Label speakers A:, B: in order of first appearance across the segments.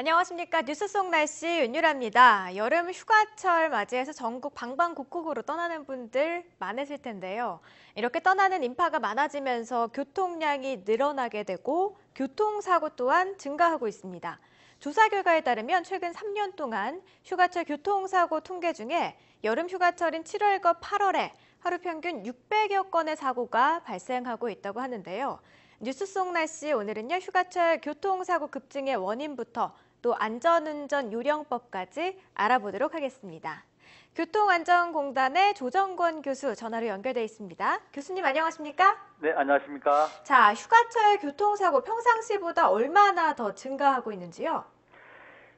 A: 안녕하십니까 뉴스 속 날씨 윤유라입니다. 여름 휴가철 맞이해서 전국 방방곡곡으로 떠나는 분들 많으실 텐데요. 이렇게 떠나는 인파가 많아지면서 교통량이 늘어나게 되고 교통사고 또한 증가하고 있습니다. 조사 결과에 따르면 최근 3년 동안 휴가철 교통사고 통계 중에 여름 휴가철인 7월과 8월에 하루 평균 600여 건의 사고가 발생하고 있다고 하는데요. 뉴스 속 날씨 오늘은요 휴가철 교통사고 급증의 원인부터 또 안전운전 요령법까지 알아보도록 하겠습니다. 교통안전공단의 조정권 교수 전화로 연결돼 있습니다. 교수님 안녕하십니까?
B: 네, 안녕하십니까.
A: 자, 휴가철 교통사고 평상시보다 얼마나 더 증가하고 있는지요?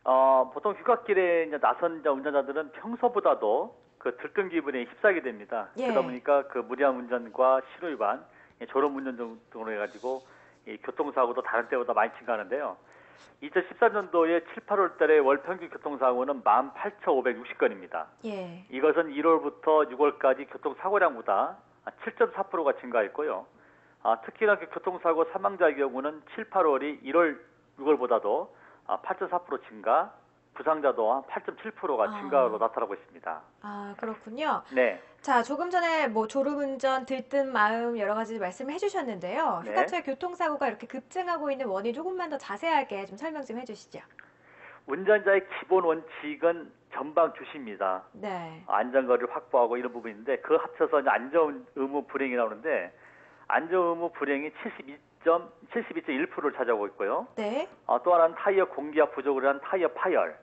B: 어, 보통 휴가길에 이제 나선 운전자들은 평소보다도 그 들뜬 기분에 휩싸게 됩니다.
A: 예.
B: 그러다 보니까 그 무리한 운전과 신호 위반, 이 졸음 운전 등으로 해가지고 이 교통사고도 다른 때보다 많이 증가하는데요. 2014년도에 7, 8월 달에 월 평균 교통사고는 18,560건입니다.
A: 예.
B: 이것은 1월부터 6월까지 교통사고량보다 7.4%가 증가했고요. 아, 특히나 그 교통사고 사망자의 경우는 7, 8월이 1월, 6월보다도 8.4% 증가, 부상자도 한 8.7%가
A: 아.
B: 증가로 나타나고 있습니다.
A: 아, 그렇군요.
B: 네,
A: 자, 조금 전에 뭐 졸음운전, 들뜬 마음 여러 가지 말씀을 해주셨는데요.
B: 네.
A: 휴가철 교통사고가 이렇게 급증하고 있는 원인 조금만 더 자세하게 좀 설명 좀 해주시죠.
B: 운전자의 기본 원칙은 전방 주시입니다.
A: 네.
B: 안전거리를 확보하고 이런 부분인데 그 합쳐서 이제 안전 의무 불행이 나오는데 안전 의무 불행이 72점 72.1%를 차지하고 있고요.
A: 네.
B: 어, 또 하나는 타이어 공기압 부족으로 한 타이어 파열,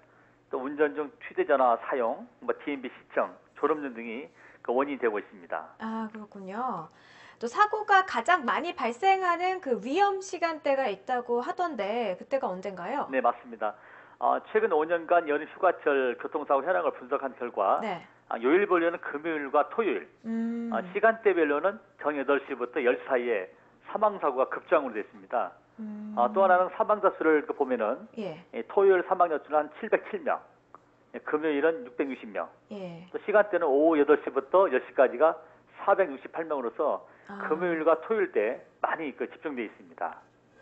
B: 또 운전 중 휴대전화 사용, 뭐 DMB 시청, 졸음전 등이 그 원인이 되고 있습니다.
A: 아, 그렇군요. 또 사고가 가장 많이 발생하는 그 위험 시간대가 있다고 하던데 그때가 언젠가요?
B: 네, 맞습니다. 어, 최근 5년간 여름 휴가철 교통사고 현황을 분석한 결과
A: 네.
B: 아, 요일별로는 금요일과 토요일,
A: 음.
B: 아, 시간대별로는 저녁 8시부터 10시 사이에 사망사고가 급증으로 됐습니다.
A: 음.
B: 아, 또 하나는 사망자 수를 그 보면은
A: 예.
B: 예, 토요일 사망자 수는 한 707명, 예, 금요일은 660명,
A: 예.
B: 또 시간대는 오후 8시부터 10시까지가 468명으로서
A: 아.
B: 금요일과 토요일 때 많이 그 집중되어 있습니다.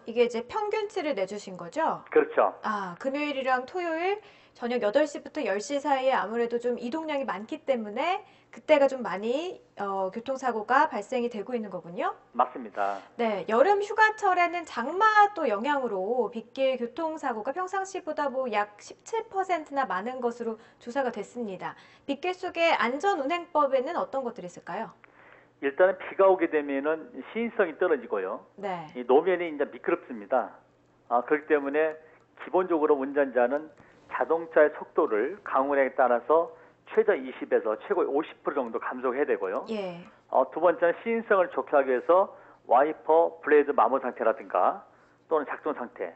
A: 이게 이제 평균치를 내주신 거죠?
B: 그렇죠.
A: 아, 금요일이랑 토요일 저녁 8시부터 10시 사이에 아무래도 좀 이동량이 많기 때문에 그때가 좀 많이 어, 교통사고가 발생이 되고 있는 거군요.
B: 맞습니다.
A: 네, 여름 휴가철에는 장마 또 영향으로 빗길 교통사고가 평상시보다 뭐 약 17%나 많은 것으로 조사가 됐습니다. 빗길 속의 안전운행법에는 어떤 것들이 있을까요?
B: 일단은 비가 오게 되면은 시인성이 떨어지고요.
A: 네.
B: 이 노면이 이제 미끄럽습니다. 아, 그렇기 때문에 기본적으로 운전자는 자동차의 속도를 강운에 따라서 최저 20에서 최고 50% 정도 감속해야 되고요.
A: 예.
B: 어, 두 번째는 시인성을 좋게 하기 위해서 와이퍼 블레이드 마모 상태라든가 또는 작동 상태.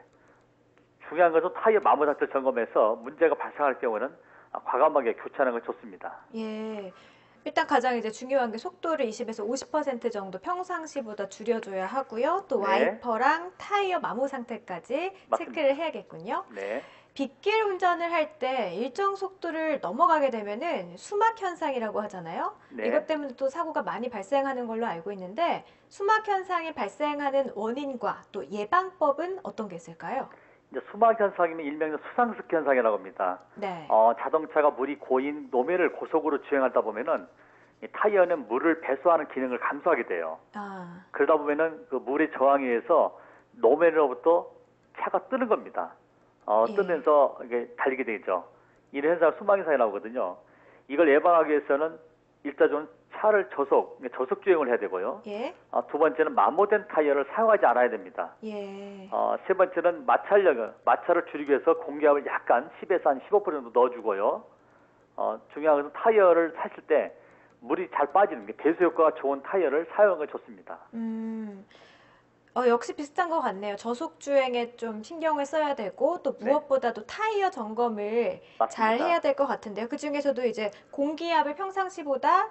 B: 중요한 것은 타이어 마모 상태 점검해서 문제가 발생할 경우는 아, 과감하게 교체하는 건 좋습니다.
A: 예. 일단 가장 이제 중요한 게 속도를 20에서 50% 정도 평상시보다 줄여줘야 하고요. 또
B: 네.
A: 와이퍼랑 타이어 마모 상태까지
B: 맞습니다.
A: 체크를 해야겠군요.
B: 네.
A: 빗길 운전을 할 때 일정 속도를 넘어가게 되면은 수막 현상이라고 하잖아요.
B: 네.
A: 이것 때문에 또 사고가 많이 발생하는 걸로 알고 있는데 수막 현상이 발생하는 원인과 또 예방법은 어떤 게 있을까요?
B: 이제 수막 현상이면 일명 수상습 현상이라고 합니다.
A: 네.
B: 어, 자동차가 물이 고인 노면을 고속으로 주행하다 보면은 이 타이어는 물을 배수하는 기능을 감소하게 돼요.
A: 아,
B: 그러다 보면은 그 물의 저항에 의해서 노면으로부터 차가 뜨는 겁니다. 어,
A: 예.
B: 뜨면서 이게 달리게 되죠. 이런 현상 수막 현상이 나오거든요. 이걸 예방하기 위해서는 일단은 차를 저속, 저속 주행을 해야 되고요.
A: 예,
B: 어, 두 번째는 마모된 타이어를 사용하지 않아야 됩니다.
A: 예.
B: 어, 세 번째는 마찰력을, 마찰을 줄이기 위해서 공기압을 약간 10에서 한 15% 정도 넣어주고요. 어, 중요한 것은 타이어를 샀을 때 물이 잘 빠지는 게 배수 효과가 좋은 타이어를 게 좋습니다.
A: 음, 어, 역시 비슷한 것 같네요. 저속 주행에 좀 신경을 써야 되고 또
B: 네.
A: 무엇보다도 타이어 점검을 잘
B: 맞습니다.
A: 해야 될 것 같은데요. 그 중에서도 이제 공기압을 평상시보다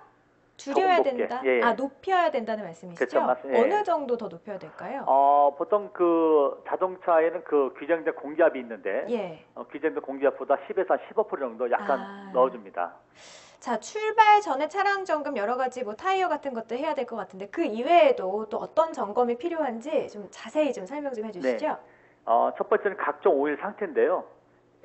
A: 줄여야 된다.
B: 예, 예.
A: 아, 높여야 된다는 말씀이시죠?
B: 그렇죠, 맞습니다. 예.
A: 어느 정도 더 높여야 될까요?
B: 어, 보통 그 자동차에는 그 규정된 공기압이 있는데
A: 예.
B: 어, 규정된 공기압보다 10에서 한15% 정도 약간
A: 아.
B: 넣어줍니다.
A: 자, 출발 전에 차량 점검 여러 가지 뭐 타이어 같은 것도 해야 될 것 같은데 그 이외에도 또 어떤 점검이 필요한지 좀 자세히 좀 설명 좀 해주시죠.
B: 어, 첫 번째는 각종 오일 상태인데요.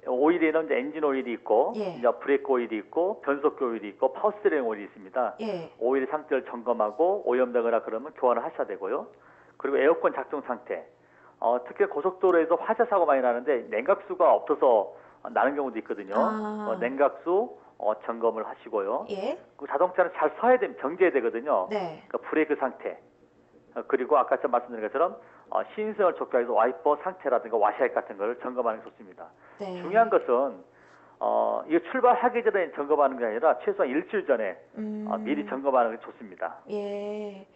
B: 오일에는 이제 엔진 오일이 있고,
A: 예.
B: 이제 브레이크 오일이 있고, 변속기 오일이 있고, 파워스티어링 오일이 있습니다.
A: 예.
B: 오일 상태를 점검하고 오염되거나 그러면 교환을 하셔야 되고요. 그리고 에어컨 작동 상태. 어, 특히 고속도로에서 화재 사고 많이 나는데 냉각수가 없어서 나는 경우도 있거든요.
A: 아.
B: 어, 냉각수 어, 점검을 하시고요.
A: 예.
B: 그 자동차는 잘 서야 되면 정지해야 되거든요.
A: 네.
B: 그러니까 브레이크 상태. 어, 그리고 아까 좀 말씀드린 것처럼 어, 시인성을 좋게 해서 와이퍼 상태라든가 워셔액 같은 걸 점검하는 게 좋습니다.
A: 네.
B: 중요한 것은 어, 이거 출발하기 전에 점검하는 게 아니라 최소한 일주일 전에
A: 음.
B: 어, 미리 점검하는 게 좋습니다.
A: 예.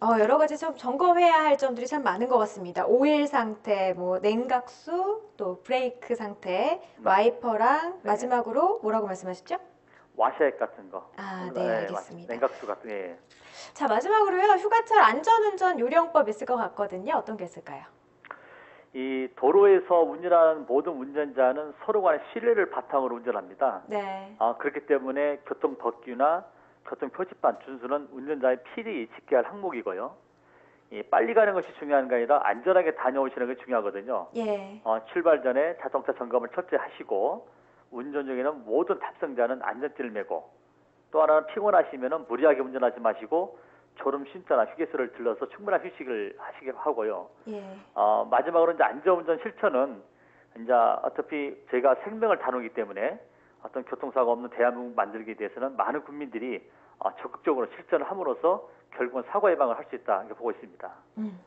A: 어, 여러 가지 좀 점검해야 할 점들이 참 많은 것 같습니다. 오일 상태, 뭐 냉각수, 또 브레이크 상태, 와이퍼랑
B: 네.
A: 마지막으로 뭐라고 말씀하셨죠?
B: 와샤액 같은 거.
A: 아, 네,
B: 네,
A: 알겠습니다.
B: 냉각수 같은 게.
A: 자, 마지막으로요. 휴가철 안전운전 요령법 있을 것 같거든요. 어떤 게 있을까요?
B: 이 도로에서 운전하는 모든 운전자는 서로 간의 신뢰를 바탕으로 운전합니다.
A: 네.
B: 아, 그렇기 때문에 교통 법규나 교통 표지판 준수는 운전자의 필히 지켜야 할 항목이고요. 이 빨리 가는 것이 중요한 게 아니라 안전하게 다녀오시는 게 중요하거든요.
A: 예.
B: 어, 출발 전에 자동차 점검을 철저히 하시고 운전 중에는 모든 탑승자는 안전띠를 메고 또 하나는 피곤하시면 무리하게 운전하지 마시고 졸음 쉼자나 휴게소를 들러서 충분한 휴식을 하시게 하고요.
A: 예.
B: 어, 마지막으로 이제 안전운전 실천은 이제 어차피 저희가 생명을 다루기 때문에 어떤 교통사고 없는 대한민국 만들기 위해서는 많은 국민들이 어, 적극적으로 실천을 함으로써 결국은 사고 예방을 할 수 있다 이렇게 보고 있습니다.
A: 음.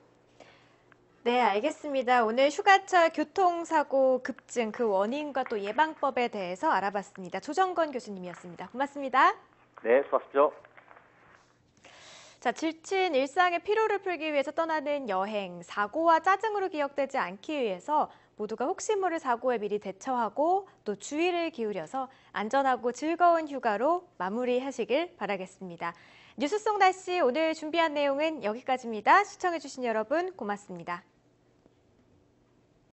A: 네, 알겠습니다. 오늘 휴가철 교통사고 급증 그 원인과 또 예방법에 대해서 알아봤습니다. 조정건 교수님이었습니다. 고맙습니다.
B: 네, 수고하십시오.
A: 자, 지친 일상의 피로를 풀기 위해서 떠나는 여행, 사고와 짜증으로 기억되지 않기 위해서 모두가 혹시 모를 사고에 미리 대처하고 또 주의를 기울여서 안전하고 즐거운 휴가로 마무리하시길 바라겠습니다. 뉴스 속 날씨 오늘 준비한 내용은 여기까지입니다. 시청해주신 여러분 고맙습니다.